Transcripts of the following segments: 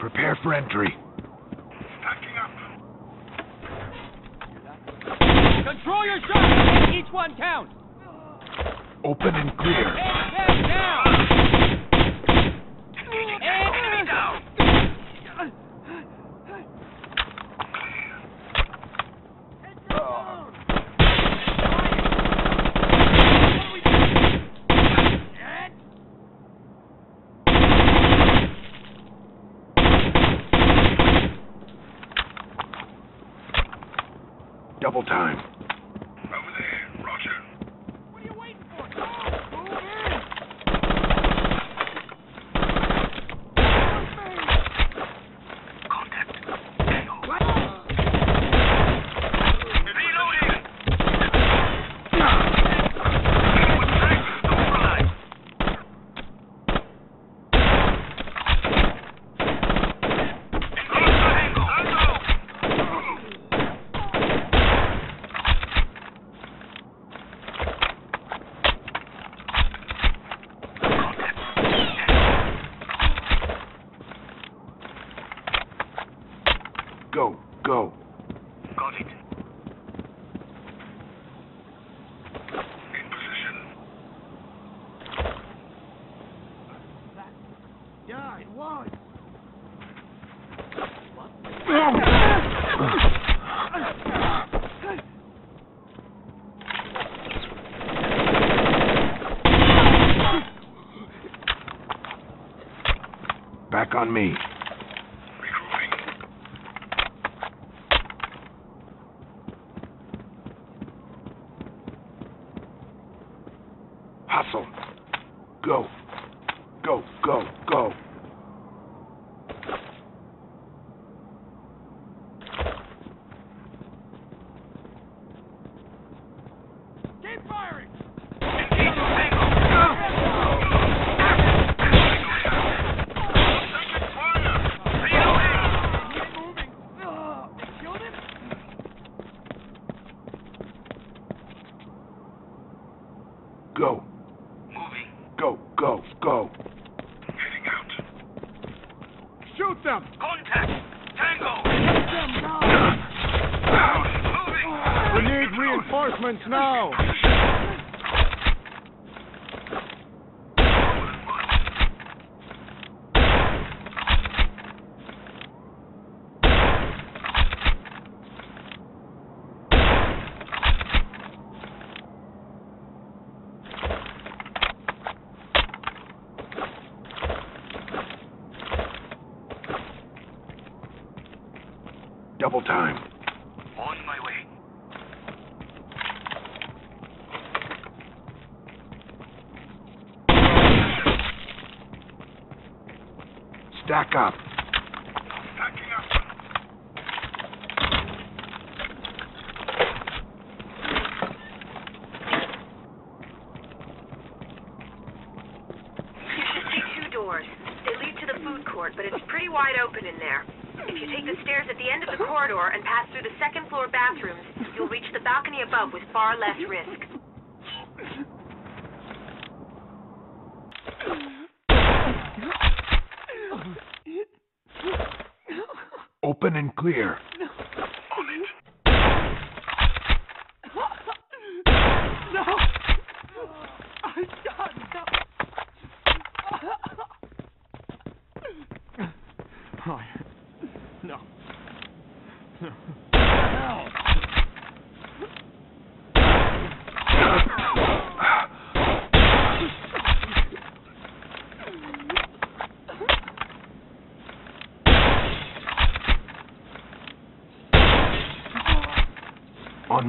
Prepare for entry. Stacking up. Control your shots! Each one counts! Open and clear. Hands down, Double time. Over there. Roger. What are you waiting for? Go! Move in! Contact. Tango. Reloading. Neutralize. Tango. Go, go. Got it. In position. Yeah, it was. Back on me. Hustle. Go. Go, go, go. Keep firing! Engage Tango. Taking fire. Reloading. Keep moving! Ugh, they killed him? Go. Moving. Go, go, go. Heading out. Shoot them! Contact. Tango. them now! Moving. We need reinforcements now! Double time. On my way. Stack up. Stacking up. You should see two doors. They lead to the food court, but it's pretty wide open in there. If you take the stairs at the end of the corridor and pass through the second floor bathrooms, you'll reach the balcony above with far less risk. Open and clear. On it. No! I got no! Oh, no. On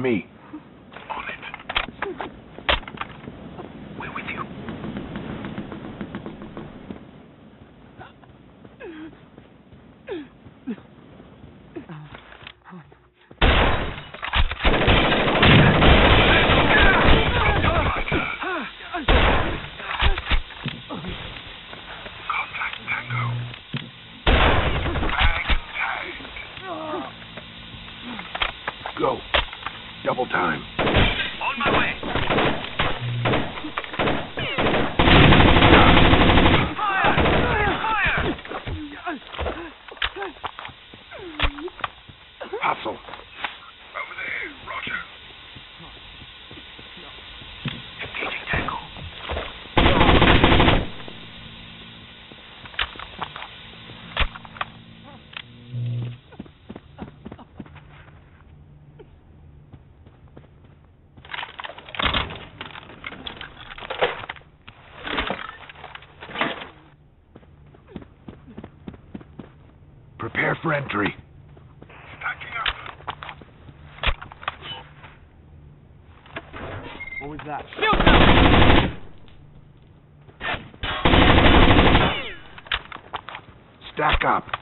me. On it. We're with you. Contact Tango. Bag tagged. Go. Double time. for entry. What was that? Shoot them! Stack up.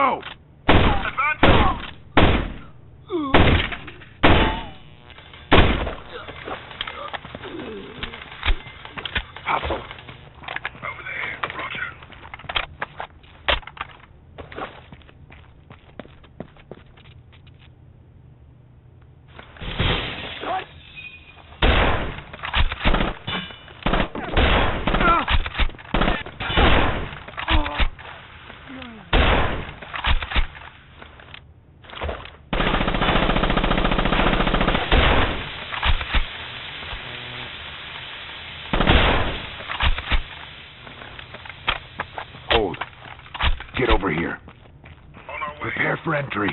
go. for entry.